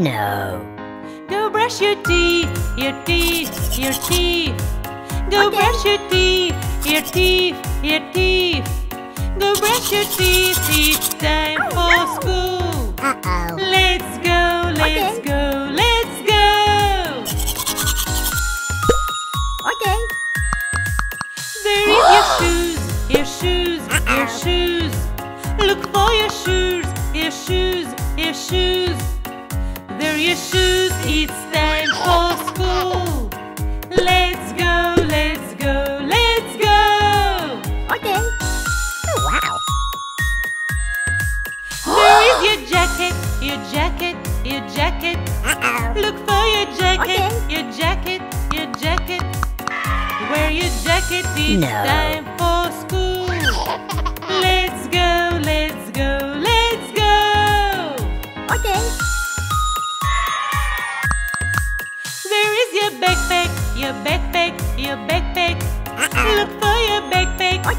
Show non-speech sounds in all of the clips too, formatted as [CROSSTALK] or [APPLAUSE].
No. Go brush your teeth, your teeth, your teeth. Go Okay. brush your teeth, your teeth, your teeth. Go brush your teeth, it's time oh, for school. Uh-oh. Let's go, let's Okay. go, let's go. Okay. There is your [GASPS] shoes, your shoes, your Uh-oh. shoes. Look for your shoes, your shoes, your shoes. Your shoes, it's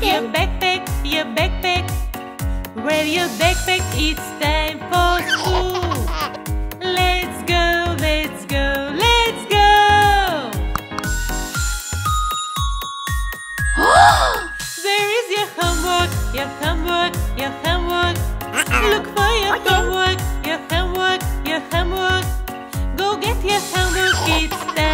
your backpack, your backpack. Wear your backpack, it's time for school. Let's go, let's go, let's go. [GASPS] there is your homework, your homework, your homework. Look for your homework, your homework, your homework. Go get your homework, it's time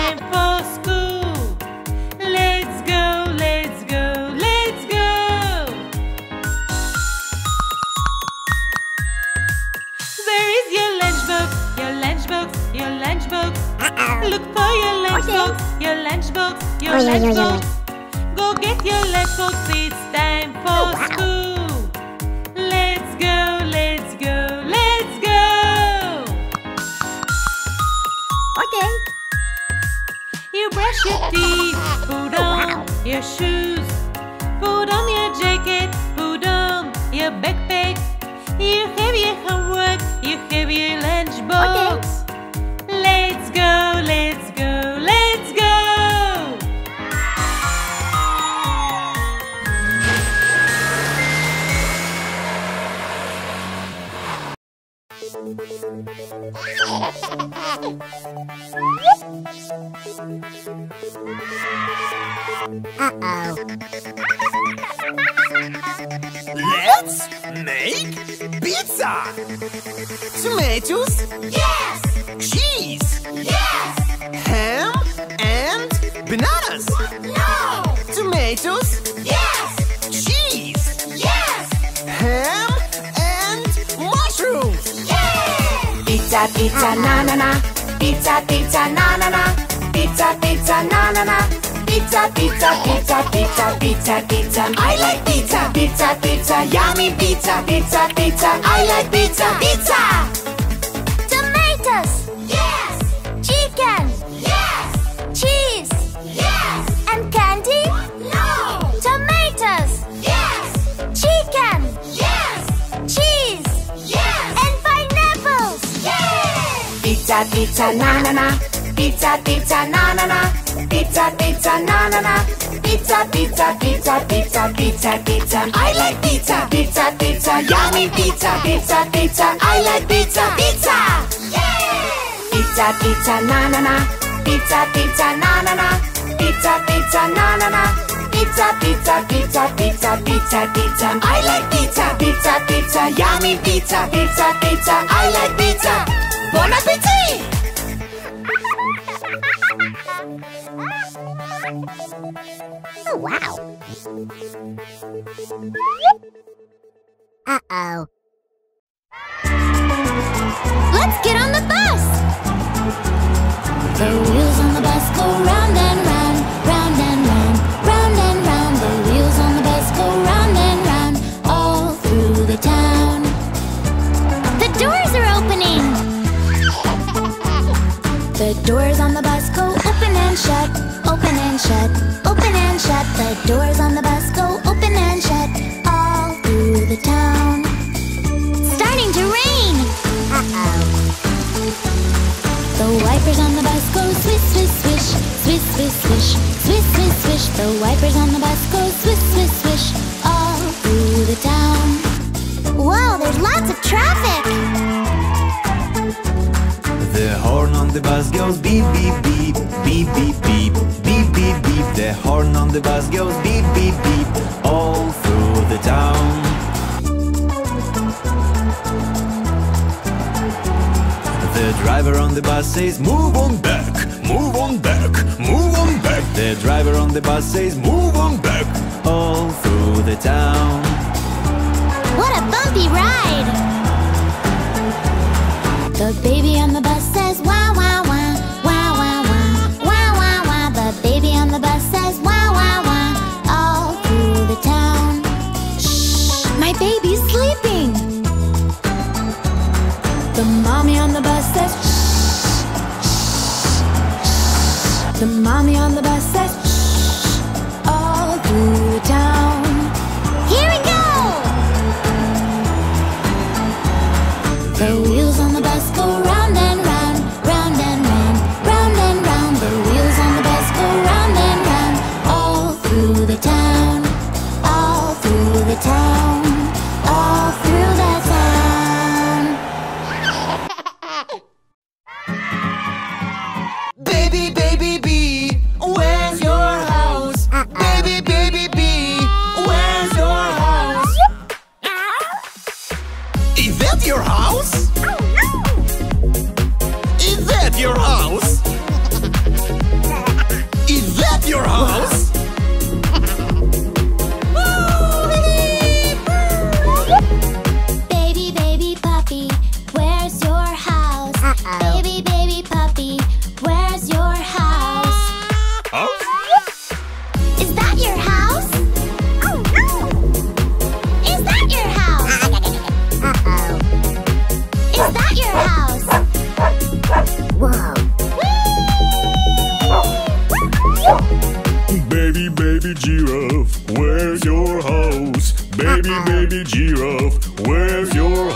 your lunchbox, your lunchbox. Uh-oh. Look for your oh, lunchbox, your lunchbox, your Oi, oi, oi, oi. lunchbox. Go get your lunchbox, it's time for Oh, wow. school. Let's go, let's go, let's go. Okay. You brush your [LAUGHS] teeth, put oh, on wow. your shoes, put on your jacket, put on your backpack. You have your homework, you have your lunchbox. Let's go, let's go, Uh-oh. Let's make pizza! Tomatoes? Yes! Cheese? Yes! Ham? And bananas? No! Tomatoes? Yes! Pizza, pizza, na na na. Pizza, pizza, na na na. Pizza, pizza, na na na. Pizza, pizza, pizza, pizza, pizza, pizza. I like pizza. Pizza, pizza, yummy pizza. Pizza, pizza, I like pizza. Pizza. Pizza, pizza, na na na. Pizza, pizza, na na na. Pizza, pizza, na na na. Pizza, pizza, pizza, pizza, pizza, pizza. I like pizza. Pizza, pizza, yummy pizza. Pizza, pizza, I like pizza. Pizza. Yay! Pizza, pizza, na na na. Pizza, pizza, na na na. Pizza, pizza, na na na. Pizza, pizza, pizza, pizza, pizza, pizza. I like pizza. Pizza, pizza, yummy pizza. Pizza, pizza, I like pizza. Bon appetit! Oh, wow. Uh-oh. Let's get on the bus! The wheels on the bus go round and round The doors on the bus go open and shut, open and shut, open and shut. The doors on the bus go open and shut, all through the town. Starting to rain! Uh-oh. The wipers on the bus go swish, swish, swish, swish, swish, swish, swish, swish, swish. The wipers on the bus go swish, swish, swish, all through the town. Whoa, there's lots of traffic! The horn on the bus goes beep beep beep beep beep beep beep beep beep. The horn on the bus goes beep beep beep all through the town. The driver on the bus says, move on back, move on back, move on back. The driver on the bus says, move on back, all through the town. What a bumpy ride! The baby on the bus The mommy on the bus says shh all through town. Here we go! The wheels on the baby, baby giraffe, where's your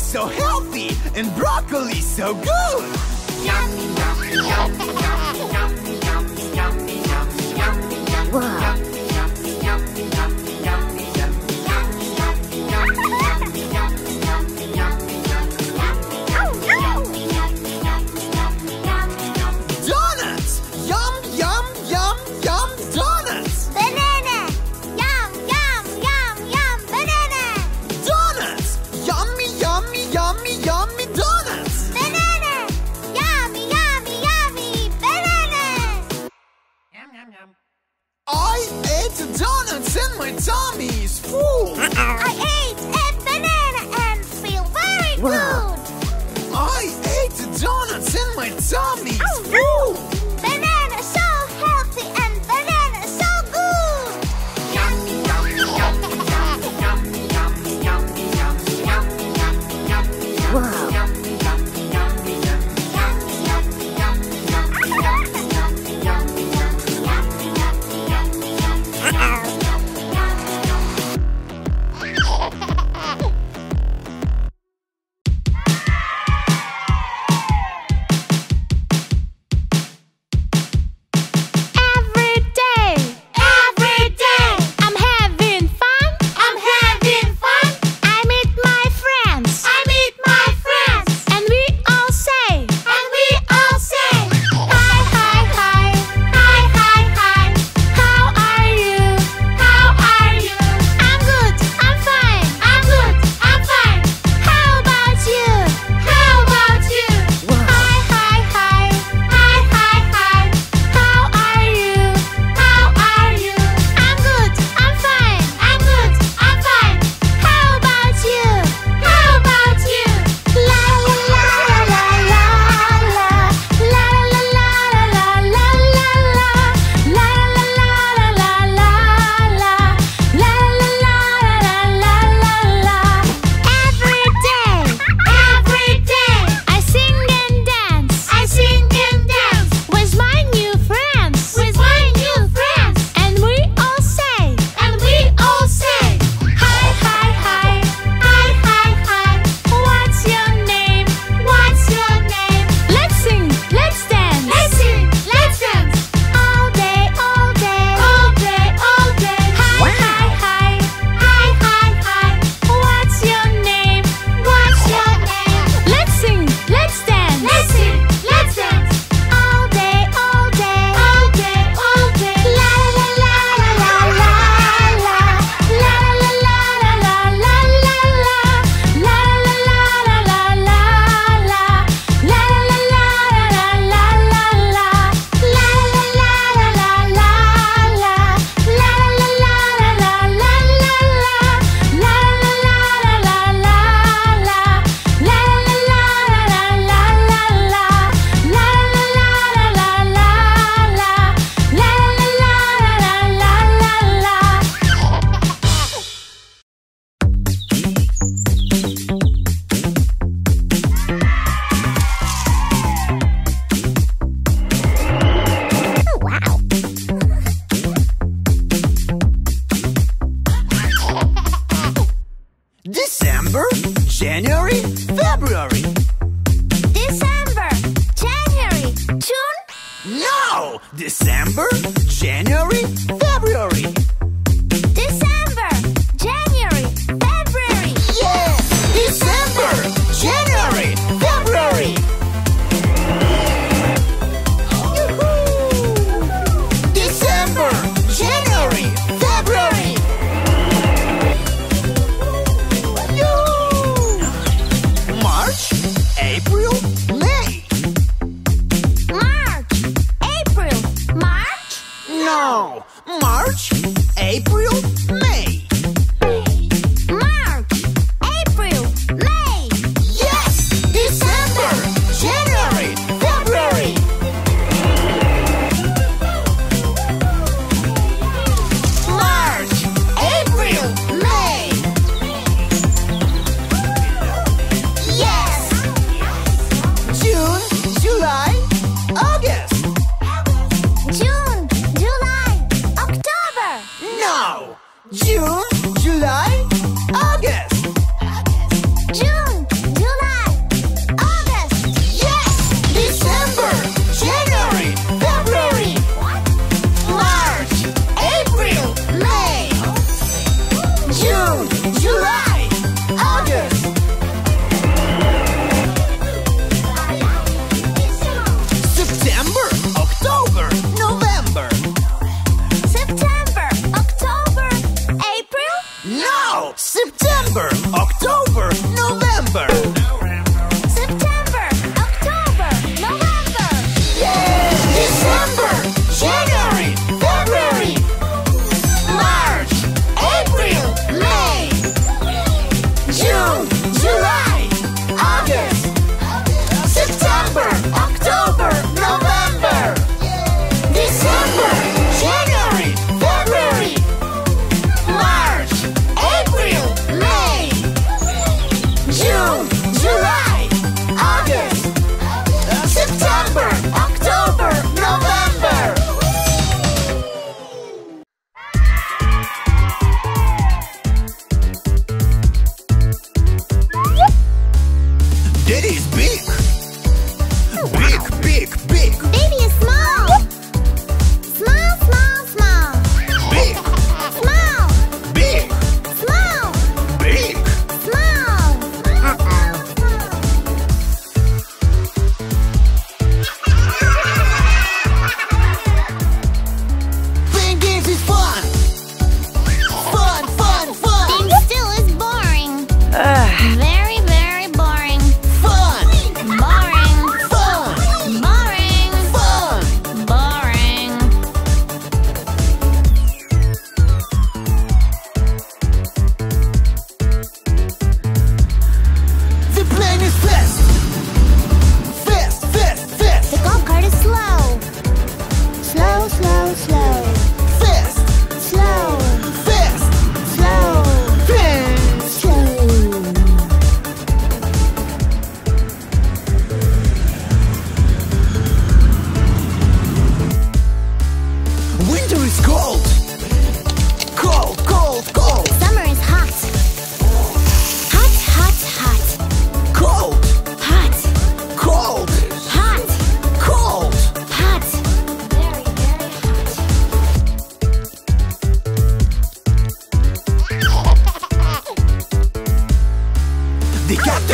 So healthy and broccoli so good. Yummy, yummy, yummy, yummy, yummy, yummy, yummy, yummy, yummy, yummy.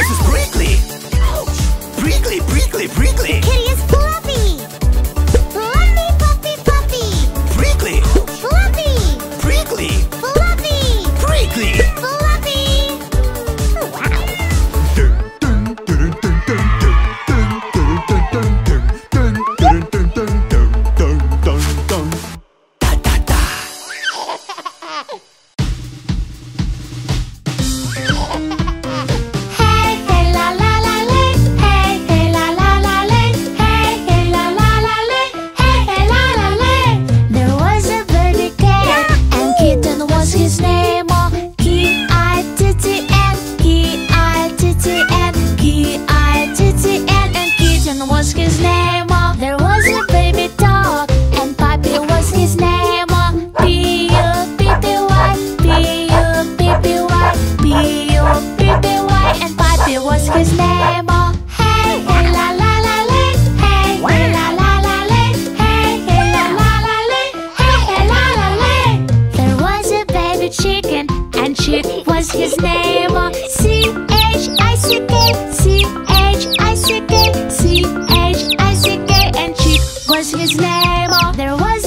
This is prickly! Ouch! Prickly, prickly, prickly! The kitty is fluffy! was his name? C-H-I-C-K, C-H-I-C-K, C-H-I-C-K And Chip was his name There was